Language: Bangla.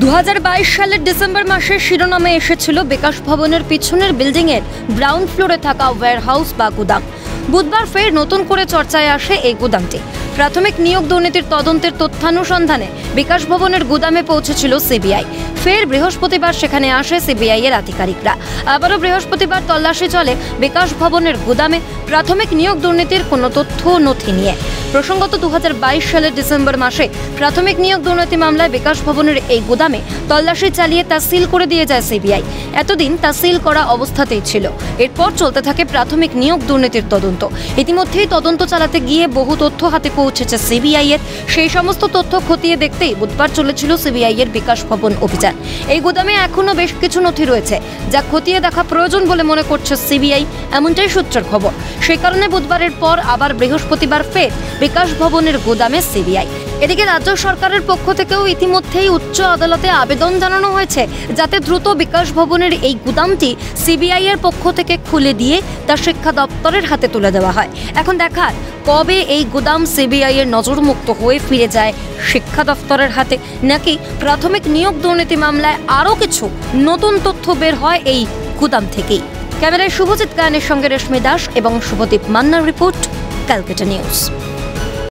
দু হাজার বাইশ সালের ডিসেম্বর মাসে শিরোনামে এসেছিল বিকাশ ভবনের পিছনের বিল্ডিংয়ের গ্রাউন্ড ফ্লোরে থাকা ওয়্যারহাউস বা গুদাম। বুধবার ফের নতুন করে চর্চায় আসে এই গুদামটি। প্রাথমিক নিয়োগ দুর্নীতির তদন্তের তথ্যানুসন্ধানে বিকাশ ভবনের গুদামে পৌঁছেছিল সিবিআই। ফের বৃহস্পতিবার সেখানে আসে সিবিআই এর আধিকারিকরা। আবারও বৃহস্পতিবার তল্লাশি চলে বিকাশ ভবনের গুদামে। প্রাথমিক নিয়োগ দুর্নীতির কোনো তথ্য নথি নিয়ে। প্রসঙ্গত দু হাজার বাইশ সালের ডিসেম্বর মাসে প্রাথমিক নিয়োগ দুর্নীতি মামলায় বিকাশ ভবনের এই গুদামে তল্লাশি চালিয়ে তা সিল করে দিয়ে যায় সিবিআই। এতদিন তা সিল করা অবস্থাতেই ছিল। এরপর চলতে থাকে প্রাথমিক নিয়োগ দুর্নীতির তদন্ত। ইতিমধ্যেই তদন্ত চালাতে গিয়ে বহু তথ্য হাতে পৌঁছেছে সিবিআই এর। সেই সমস্ত তথ্য খতিয়ে দেখতেই বুধবার চলেছিল সিবিআই এর বিকাশ ভবন অভিযান। এই গুদামে এখনও বেশ কিছু নথি রয়েছে, যা খতিয়ে দেখা প্রয়োজন বলে মনে করছে সিবিআই, এমনটাই সূত্রের খবর। সেই কারণে বুধবারের পর আবার বৃহস্পতিবার ফের বিকাশ ভবনের গুদামে সিবিআই। এদিকে রাজ্য সরকারের পক্ষ থেকেও ইতিমধ্যেই উচ্চ আদালতে আবেদন জানানো হয়েছে যাতে দ্রুত বিকাশ ভবনের এই গুদামটি সিবিআই এর পক্ষ থেকে খুলে দিয়ে তা শিক্ষা দপ্তরের হাতে তুলে দেওয়া হয়। এখন দেখার কবে এই গুদাম সিবিআই এর নজরমুক্ত হয়ে ফিরে যায় শিক্ষা দপ্তরের হাতে, নাকি প্রাথমিক নিয়োগ দুর্নীতি মামলায় আরও কিছু নতুন তথ্য বের হয় এই গুদাম থেকেই? ক্যামেরায় শুভজিৎ গায়নের সঙ্গে রেশমি দাস এবং শুভদীপ মান্নার রিপোর্ট, ক্যালকাটা নিউজ।